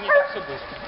не так все быстро.